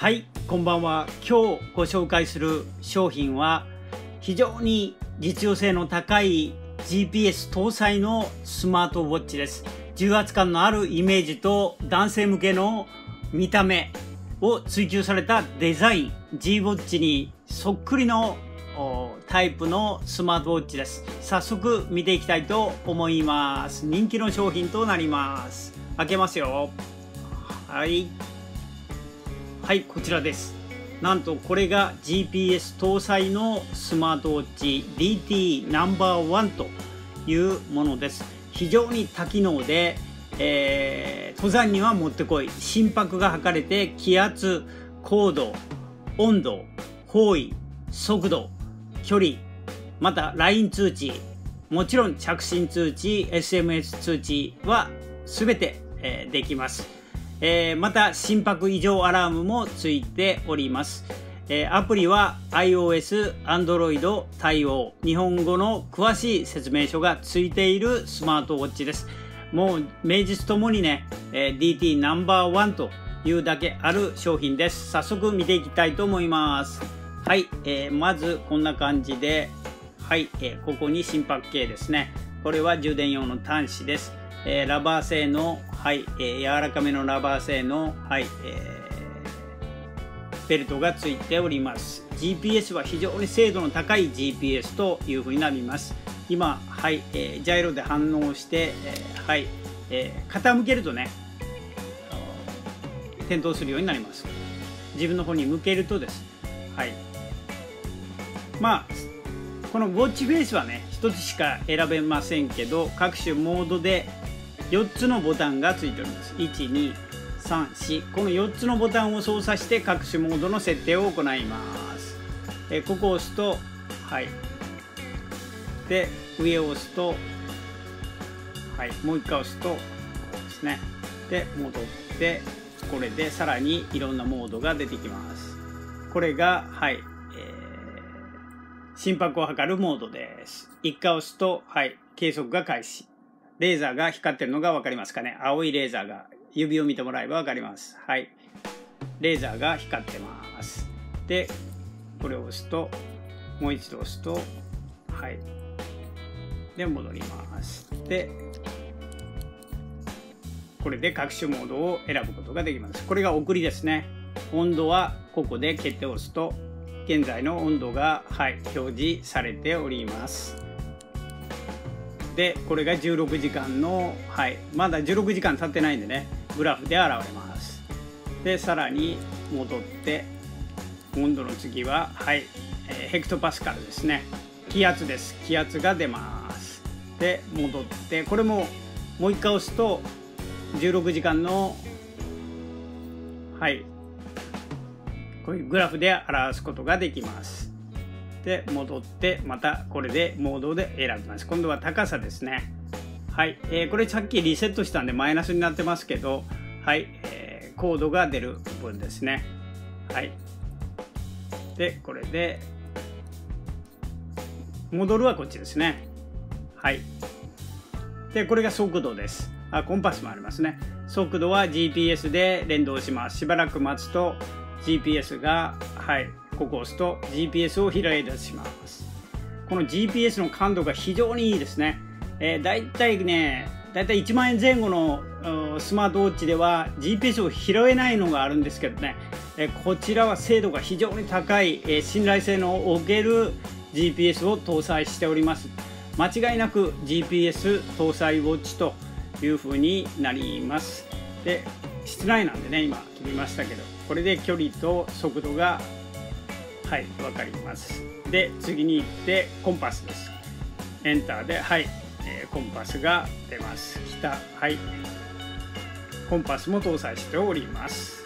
はいこんばんは。今日ご紹介する商品は非常に実用性の高い GPS 搭載のスマートウォッチです。重圧感のあるイメージと男性向けの見た目を追求されたデザイン G ウォッチにそっくりのタイプのスマートウォッチです。早速見ていきたいと思います。人気の商品となります。開けますよ。はい。はいこちらです。なんとこれが GPS 搭載のスマートウォッチ DT ナンバーワンというものです。非常に多機能で、えー、登山にはもってこい。心拍が測れて気圧高度温度方位速度距離また LINE 通知もちろん着信通知 SMS 通知は全て、えー、できます。えー、また心拍異常アラームもついております、えー、アプリは iOS、Android 対応日本語の詳しい説明書がついているスマートウォッチです。もう名実ともにね、えー、DT ナンバーワンというだけある商品です。早速見ていきたいと思います。はい、えー、まずこんな感じではい、えー、ここに心拍計ですね。これは充電用の端子です、えー、ラバー製のはい、えー、柔らかめのラバー製の、はいえー、ベルトがついております。GPS は非常に精度の高い GPS というふうになります。今、はいえー、ジャイロで反応して、えー、はいえー、傾けるとね点灯するようになります。自分の方に向けるとです。はい。まあこのウォッチフェイスはね1つしか選べませんけど各種モードで4つのボタンがついております。1234この4つのボタンを操作して各種モードの設定を行います。えここを押すとはい。で上を押すとはい。もう一回押すとこうですね。で戻ってこれでさらにいろんなモードが出てきます。これがはい、えー、心拍を測るモードです。1回押すとはい。計測が開始。レーザーが光ってるのが分かりますかね？青いレーザーが指を見てもらえば分かります。はい。レーザーが光ってます。でこれを押すともう一度押すとはい。で戻ります。でこれで各種モードを選ぶことができます。これが送りですね。温度はここで決定を押すと現在の温度が、はい、表示されております。でこれが16時間の、はい、まだ16時間経ってないんでねグラフで現れます。でさらに戻って温度の次は、はいえー、ヘクトパスカルですね。気圧です。気圧が出ます。で戻ってこれももう一回押すと16時間のはいこういうグラフで表すことができます。で戻ってまたこれでモードで選びます。今度は高さですね。はい、えー、これさっきリセットしたんでマイナスになってますけどはい、えー、コードが出る部分ですね。はい。でこれで戻るはこっちですね。はい。でこれが速度です。あコンパスもありますね。速度は GPS で連動します。しばらく待つと GPS がはい。ここを押すと GPS を開い出します。この GPS の感度が非常にいいですね、えー、だいたいねだいたい1万円前後のスマートウォッチでは GPS を拾えないのがあるんですけどね、えー、こちらは精度が非常に高い、えー、信頼性のおける GPS を搭載しております。間違いなく GPS 搭載ウォッチというふうになります。で室内なんでね今切りましたけど。これで距離と速度がはい分かります。で次に行ってコンパスです。エンターではい、えー、コンパスが出ます。下はい。コンパスも搭載しております。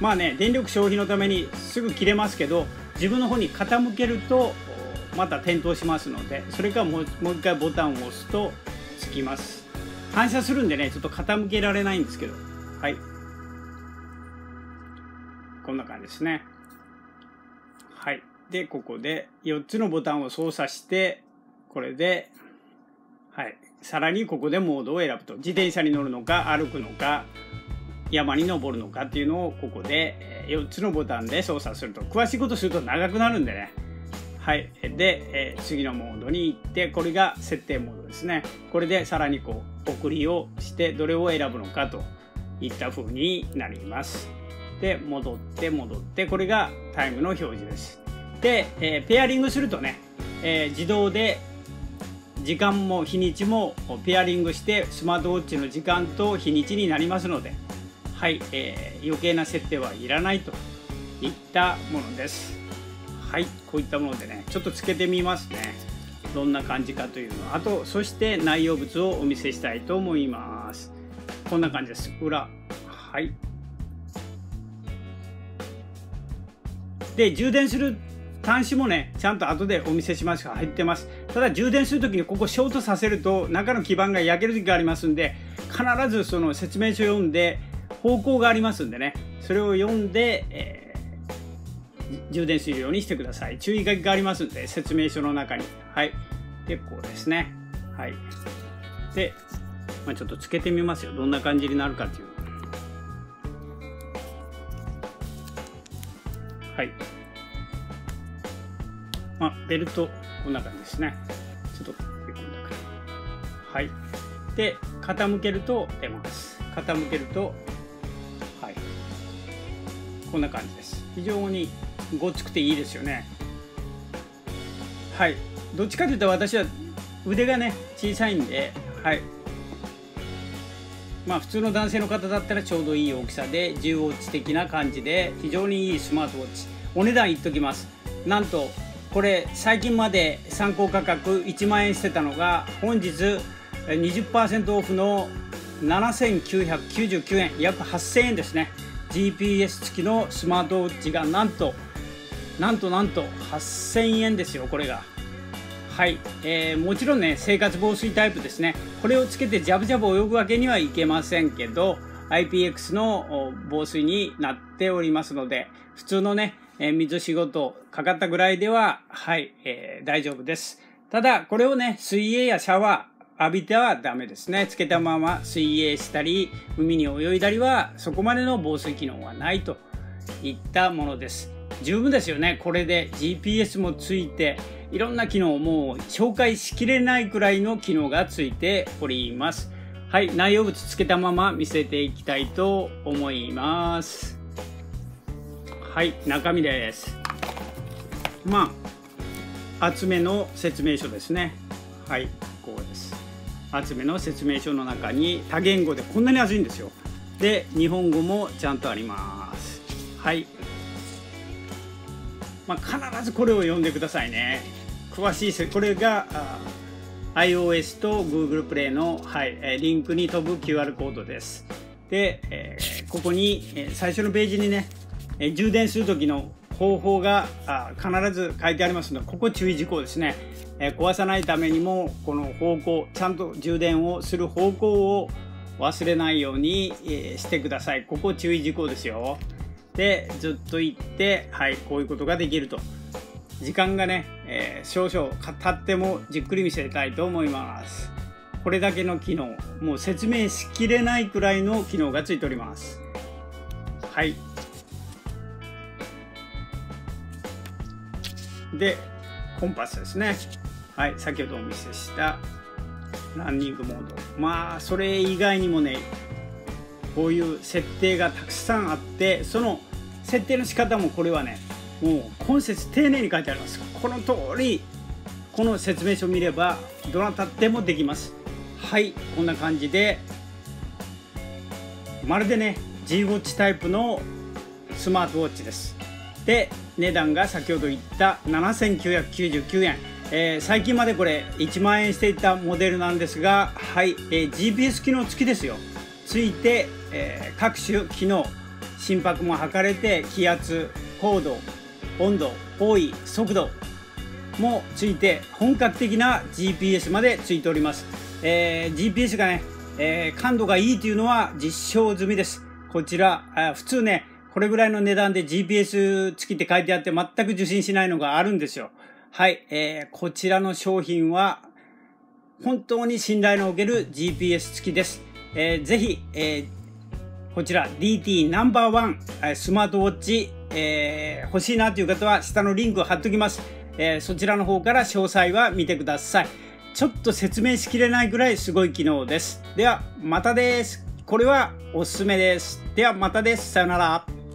まあね電力消費のためにすぐ切れますけど自分の方に傾けるとまた点灯しますのでそれからもうもう一回ボタンを押すとつきます。反射するんでねちょっと傾けられないんですけどはい。こんな感じですね。はい。で、ここで4つのボタンを操作して、これで、はい。さらにここでモードを選ぶと。自転車に乗るのか、歩くのか、山に登るのかっていうのをここで4つのボタンで操作すると詳しいことすると長くなるんでねはいで、え、次のモードに行ってこれが設定モードですねこれでさらにこう送りをしてどれを選ぶのかといった風になりますで戻って戻ってこれがタイムの表示です。で、えー、ペアリングするとね、えー、自動で時間も日にちもペアリングしてスマートウォッチの時間と日にちになりますので、はいえー、余計な設定はいらないといったものです。はいこういったものでねちょっとつけてみますね。どんな感じかというのあとそして内容物をお見せしたいと思います。こんな感じです。裏。はい。で充電する端子もねちゃんと後でお見せしますが入ってます。ただ充電する時にここショートさせると中の基板が焼ける時がありますんで必ずその説明書読んで方向がありますんでね。それを読んで、えー、充電するようにしてください。注意書きがありますんで説明書の中に。はい。でこうですね。はい。で、まあ、ちょっとつけてみますよ。どんな感じになるかっていうはい。まあ、ベルトこんな感じですね。ちょっとこんな感じはい。で傾けると出ます。傾けるとはい。こんな感じです。非常にごつくていいですよね。はい。どっちかというと私は腕がね小さいんではい。まあ普通の男性の方だったらちょうどいい大きさで重ウォッチ的な感じで非常にいいスマートウォッチ。お値段言っときます。なんとこれ最近まで参考価格1万円してたのが本日20%オフの7999円。約8000円ですね。GPS 付きのスマートウォッチがなんとなんとなんと8000円ですよこれが。はい、えー、もちろんね生活防水タイプですねこれをつけてジャブジャブ泳ぐわけにはいけませんけど IPX の防水になっておりますので普通のねえー、水仕事かかったぐらいでは、はい、えー、大丈夫です。ただ、これをね、水泳やシャワー、浴びてはダメですね。つけたまま水泳したり、海に泳いだりは、そこまでの防水機能はないといったものです。十分ですよね。これで GPS もついて、いろんな機能も紹介しきれないくらいの機能がついております。はい、内容物つけたまま見せていきたいと思います。はい中身ですまあ厚めの説明書ですねはいこうです厚めの説明書の中に多言語でこんなに厚いんですよで日本語もちゃんとありますはいまあ、必ずこれを読んでくださいね。詳しいせこれが iOS と Google プレイの、はい、リンクに飛ぶ QR コードです。で、えー、ここに、最初のページにね充電する時の方法が必ず書いてありますのでここ注意事項ですね、え壊さないためにもこの方向ちゃんと充電をする方向を忘れないように、してください。ここ注意事項ですよ。でずっと行ってはいこういうことができると。時間がね、えー、少々経ってもじっくり見せたいと思います。これだけの機能もう説明しきれないくらいの機能がついております。はい。でコンパスですね。はい先ほどお見せしたランニングモード。まあそれ以外にもねこういう設定がたくさんあってその設定の仕方もこれはねもう今節丁寧に書いてあります。この通りこの説明書を見ればどなたでもできます。はいこんな感じでまるでね G ウォッチタイプのスマートウォッチです。で値段が先ほど言った7999円、えー、最近までこれ1万円していたモデルなんですがはい、えー、GPS 機能付きですよ。ついて、えー、各種機能心拍も測れて気圧高度温度方位速度もついて本格的な GPS までついております、えー、GPS がね、えー、感度がいいというのは実証済みですこちら普通ねこれぐらいの値段で GPS 付きって書いてあって全く受信しないのがあるんですよ。はい、えー、こちらの商品は本当に信頼のおける GPS 付きです。えー、ぜひ、えー、こちら DT ナンバーワンスマートウォッチ、えー、欲しいなという方は下のリンクを貼っておきます。えー、そちらの方から詳細は見てください。ちょっと説明しきれないぐらいすごい機能です。では、またです。これはおすすめです。では、またです。さよなら。